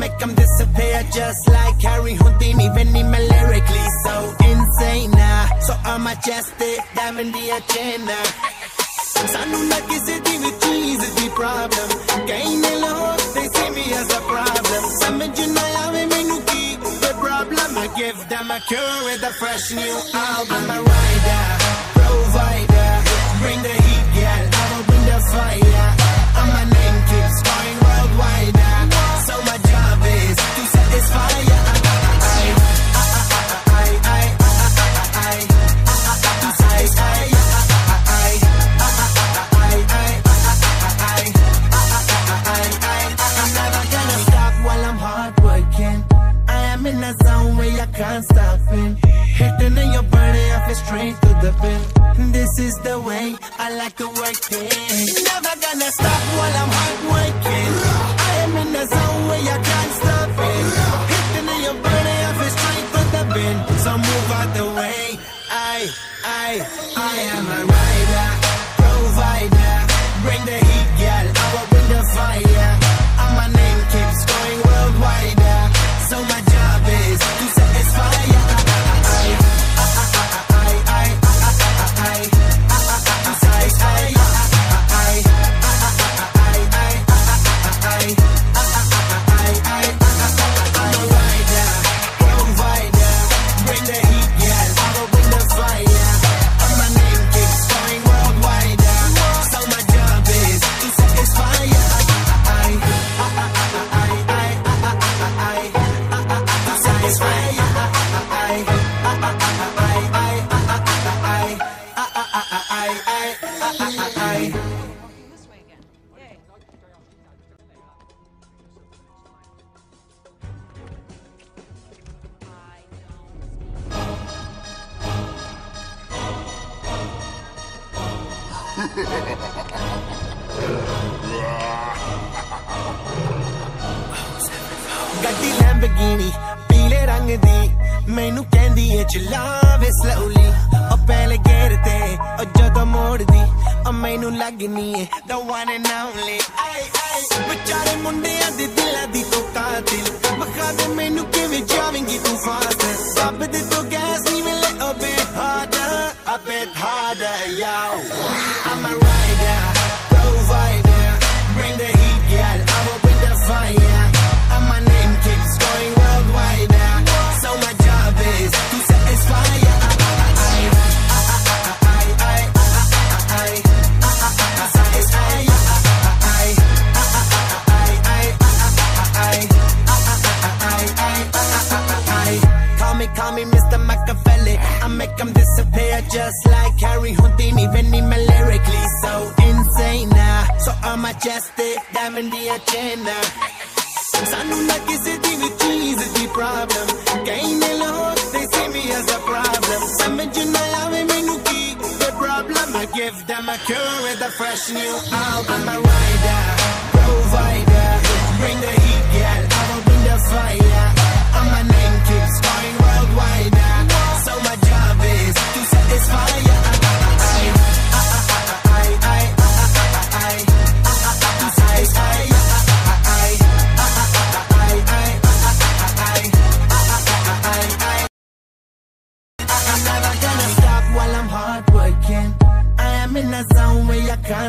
make them disappear just like Harry Houdini, even in my lyrically so insane now. Nah. So I'm majestic, diamond the agenda. Sanu na kisi divi cheese is the problem. Kain na they see me as a problem. Samajh na yaave mainu ki the problem. I give them a cure with a fresh new album. I'm a rider, provider, bring the heat. Can't stop it. Hitting and you're burning, I feel straight to the pin. This is the way I like to work it. Never gonna stop while I'm hard working. I am in a zone where I can't stop it. Hitting and you're burning, I feel straight to the bin. So move out the way. I, I, I am a rider, provider. Bring the heat, girl. I will bring the fire. ਗੱਡੀ ਲੈਂਬਗੀਨੀ ਪੀਲੇ ਰੰਗ ਦੀ, ਮੈਨੂੰ ਕਹਿੰਦੀ ਏ ਚਲਾਵੇ slowly ਉਹ ਪਹਿਲੇ ਗੇਰ ਤੇ, ਉਹ ਜਦੋਂ ਮੋੜਦੀ, ਉਹ ਮੈਨੂੰ ਲੱਗਨੀ ਏ the one and only ਆਈ ਆਈ ਵਿਚਾਰੇ ਮੁੰਡਿਆਂ ਦੇ ਦਿਲਾਂ ਦੀ ਤੂੰ ਕਾਤਿਲ। ਮਖਾ ਦੇ ਮੈਨੂੰ ਕਿਵੇਂ ਜਾਵੇਂਗੀ ਤੂੰ ਫਾਸਟ ਸਭ ਦੇ ਤੋਂ ਗੈਸ ਨਹੀਂ ਮਿਲੇ a bit harder a bit make them disappear just like Harry Houdini. Veni me lyrically so insane now. So I'm majestic, diamond the agenda. ਸਾਨੂੰ ਨਾ ਕਿਸੇ ਦੀ ਵੀ ਚੀਜ਼ ਦੀ ਪ੍ਰੋਬਲਮ ਕਈ ਨੇ ਲੋਕ they see me as a problem ਸਮਝ ਨਾ ਆਵੇ ਮੈਨੂੰ ਕੀ the problem I give them a cure with a fresh new album I'm a rider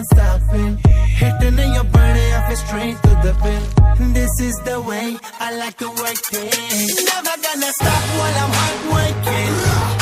it. Hitting in your body, I feel straight to the pin. This is the way I like to work it. Never gonna stop while I'm hard working.